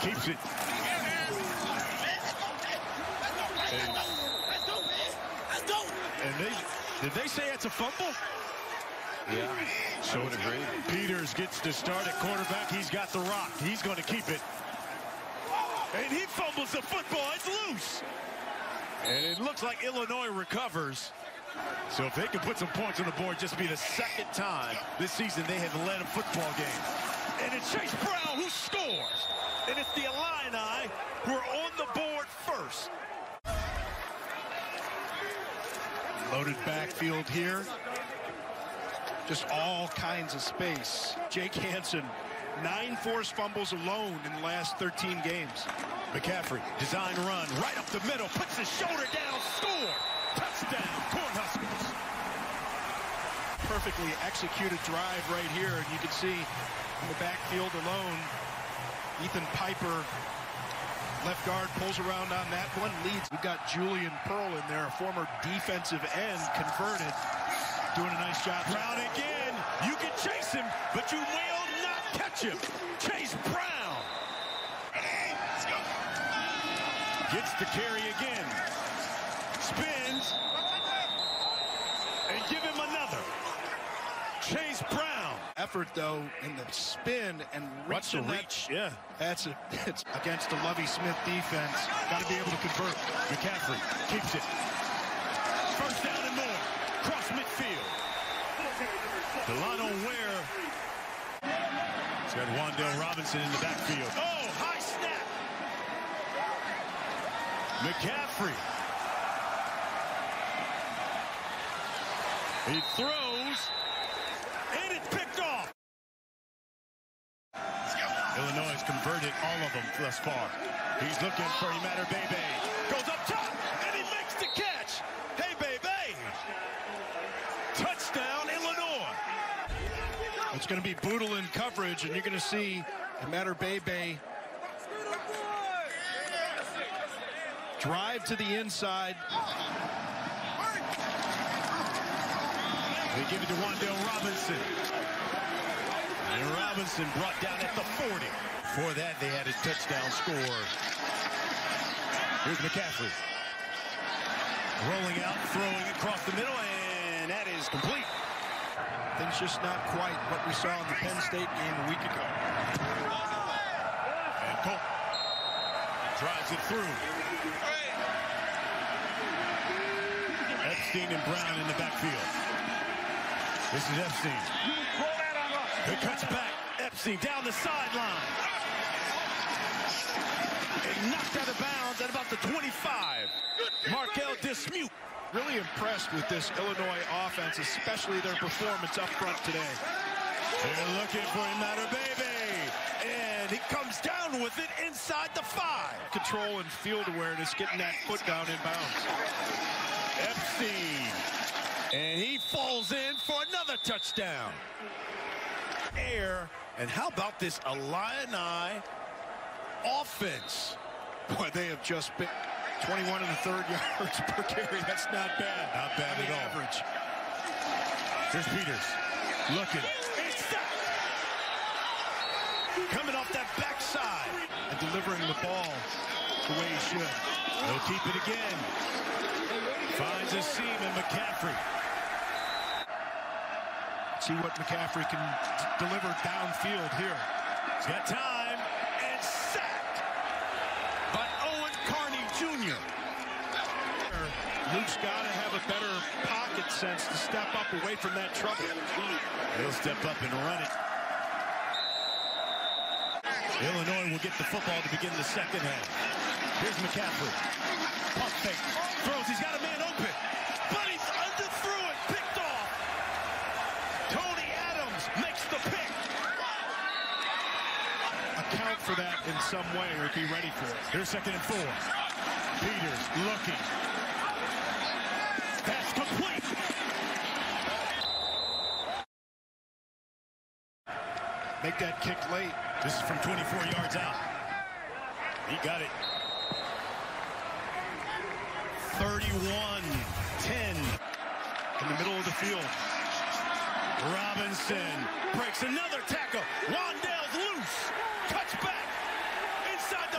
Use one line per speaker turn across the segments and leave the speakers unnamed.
Keeps it. And, and they, did they say it's a fumble?
Yeah, I would agree.
Peters gets to start at quarterback. He's got the rock. He's going to keep it. And he fumbles the football. It's loose. And it looks like Illinois recovers. So if they can put some points on the board, just be the second time this season they have led a football game. And it's Chase Brown who scores. And it's the Illini who are on the board first.
Loaded backfield here. Just all kinds of space. Jake Hansen, nine forced fumbles alone in the last 13 games.
McCaffrey, design run, right up the middle, puts his shoulder down, score! Touchdown, Cornhuskers!
Perfectly executed drive right here, and you can see the backfield alone, Ethan Piper, left guard, pulls around on that one, leads. We've got Julian Pearl in there, a former defensive end, converted, doing a nice job.
Brown again, you can chase him, but you will not catch him. Chase Brown! Gets the carry again. Spins. And give him another. Chase Brown.
Effort, though, in the spin and
Watch the
reaching that-
reach. Yeah.
That's a, it's against the Lovie Smith defense. Got to be able to convert.
McCaffrey keeps it. First down and more. Cross midfield. Delano Ware. He's got Wan'Dale Robinson in the backfield. Oh, high snap. McCaffrey. He throws. And it's picked off. Illinois has converted all of them thus far. He's looking for Imatorbhebhe. Goes up top, and he makes the catch. Hey, Bebe. Touchdown, Illinois.
It's going to be Bootle in coverage, and you're going to see Imatorbhebhe drive to the inside.
They give it to Wan'Dale Robinson. And Robinson brought down at the 40. For that, they had a touchdown score. Here's McCaffrey. Rolling out, throwing across the middle, and that is complete.
Things just not quite what we saw in the Penn State game a week ago.
And Culp drives it through. Epstein and Brown in the backfield. This is Epstein. He cuts back. Epstein down the sideline. And knocked out of bounds at about the 25. Marquel Dismuke.
Really impressed with this Illinois offense, especially their performance up front today.
They're looking for another Baby. And he comes down with it inside the five.
Control and field awareness, getting that foot down in bounds.
Epstein. And he falls in for another touchdown. Air. And how about this Illini offense?
Boy, they have just been 21 and a third yards per carry. That's not bad.
Not bad at all.
Average.
Here's Peters. Looking. Coming off that backside.
And delivering the ball the way he should.
He'll keep it again. Finds a seam in McCaffrey.
See what McCaffrey can deliver downfield here.
He's got time and sacked by Owen Carney Jr.
Luke's got to have a better pocket sense to step up away from that trouble.
He'll step up and run it. Illinois will get the football to begin the second half. Here's McCaffrey. Pump fake. Throws. He's got a man open. But he's underthrew it. Picked off. Tony Adams makes the pick.
Account for that some way or be ready for it.
Here's second and four. Peters looking. That's complete.
Make that kick late.
This is from 24 yards out. He got it. 31-10.
In the middle of the field.
Robinson breaks another tackle. Wan'Dale's loose. Cuts back. Inside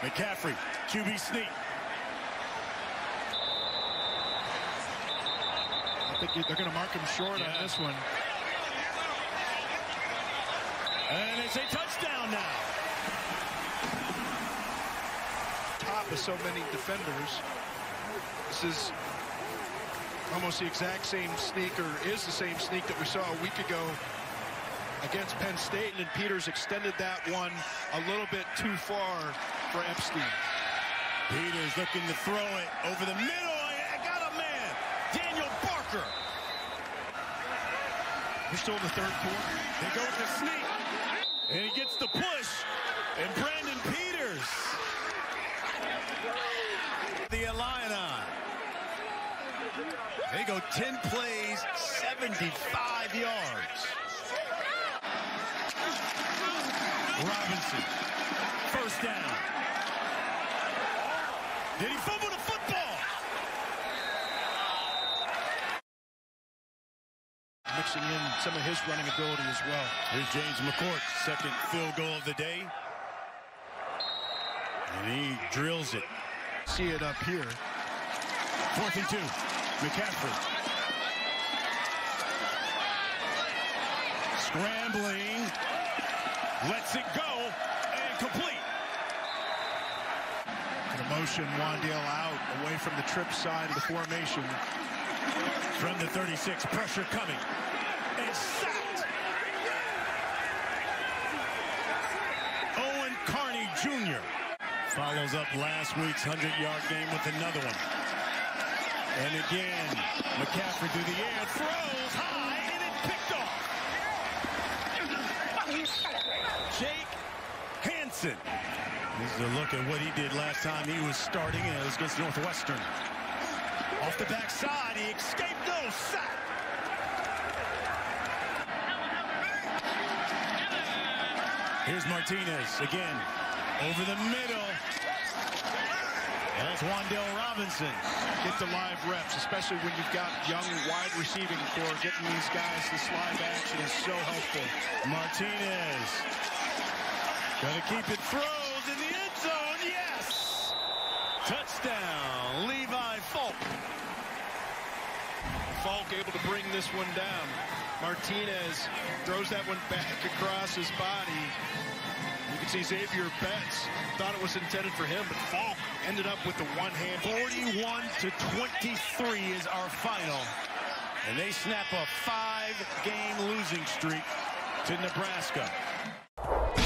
McCaffrey, QB sneak.
I think they're going to mark him short
Yeah.
on this one.
And it's a touchdown now.
Top of so many defenders. This is almost the exact same sneak, or is the same sneak that we saw a week ago against Penn State. And Peters extended that one a little bit too far for Epstein.
Peters looking to throw it over the middle. I got a man. Daniel Barker.
We're still in the third quarter.
They go the sneak. And he gets the push. And Brandon Peters. The Illini. They go 10 plays, 75 yards. Robinson. First down. Did he fumble the football?
Mixing in some of his running ability as well.
Here's James McCourt, second field goal of the day. And he drills it.
See it up here.
Fourth and two. McCaffrey. Scrambling. Lets it go. And complete.
Gonna motion Wan'Dale out away from the trip side of the formation.
From the 36. Pressure coming. And sacked. Owen Carney Jr. follows up last week's 100-yard game with another one. And again, McCaffrey through the air, throws high, and it's picked off. Jake Hansen. This is a look at what he did last time he was starting, and it was against Northwestern. Off the backside, he escaped, no sack. Here's Martinez again, over the middle. That's Wan'Dale Robinson.
Get the live reps, especially when you've got young wide receiving core. Getting these guys this live action is so helpful.
Martinez. Gotta keep it. Throws in the end zone. Yes! Touchdown. Levi Falck.
Falck able to bring this one down. Martinez throws that one back across his body. You can see Xavier Betts thought it was intended for him, but Falk ended up with the one hand.
41 to 23 is our final. And they snap a five game losing streak to Nebraska.